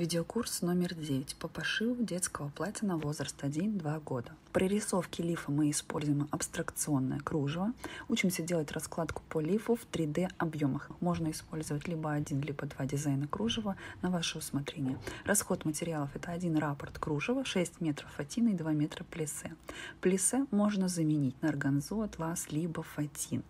Видеокурс номер 9 по пошиву детского платья на возраст 1-2 года. При рисовке лифа мы используем абстракционное кружево. Учимся делать раскладку по лифу в 3D объемах. Можно использовать либо один, либо два дизайна кружева на ваше усмотрение. Расход материалов это один раппорт кружева, 6 метров фатина и 2 метра плесе. Плесе можно заменить на органзу, атлас, либо фатин.